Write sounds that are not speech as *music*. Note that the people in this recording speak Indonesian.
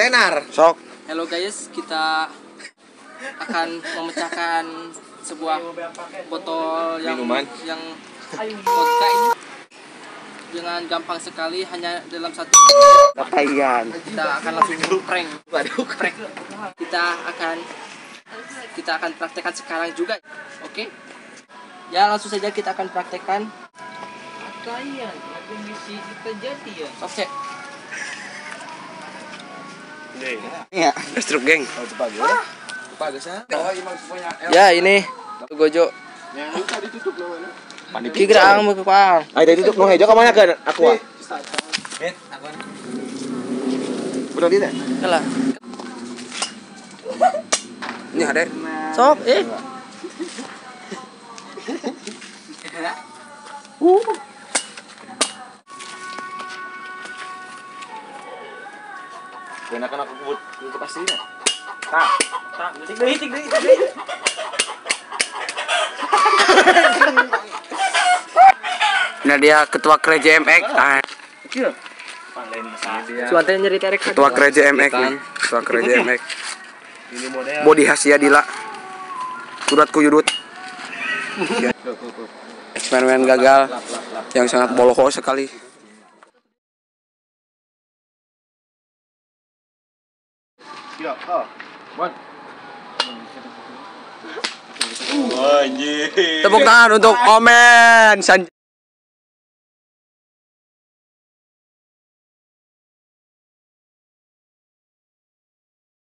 Tenar. Sok. Halo guys, kita akan memecahkan sebuah botol yang Minuman. yang vodka ini dengan gampang sekali hanya dalam satu Pakaian. kita akan langsung prank waduh prank kita akan kita akan praktekkan sekarang juga oke ya langsung saja kita akan praktekkan Kalian, aku misi kita jadi ya. oke Iya. Struk geng. ya ini gojo kira ang magkakang Ay, dari tutup no hejo ka mana ke aku. Udah tidak? Kalah. *laughs* Ini ada. Sok, eh. *laughs* Kena kan aku kubut ke pasti enggak? Tak. Tak, tik deui, tik deui, tik Nah dia ketua gereja MX. Ah, Suante nyeri terek. ketua gereja MX nih. Ketua gereja MX. Body Hasya Dila. Kudat kuyudut. Eksperimen gagal yang sangat bolohos sekali. Tepuk tangan untuk Omen. San